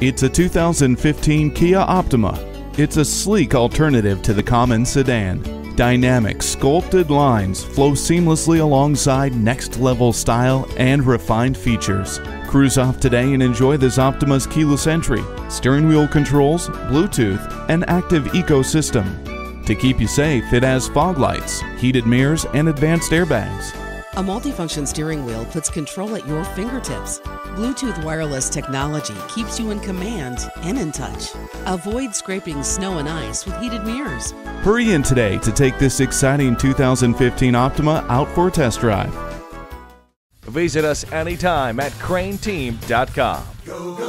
It's a 2015 Kia Optima. It's a sleek alternative to the common sedan. Dynamic, sculpted lines flow seamlessly alongside next level style and refined features. Cruise off today and enjoy this Optima's keyless entry, steering wheel controls, Bluetooth, and active ecosystem. To keep you safe, it has fog lights, heated mirrors, and advanced airbags. A multifunction steering wheel puts control at your fingertips. Bluetooth wireless technology keeps you in command and in touch. Avoid scraping snow and ice with heated mirrors. Hurry in today to take this exciting 2015 Optima out for a test drive. Visit us anytime at crainteam.com. Go, go,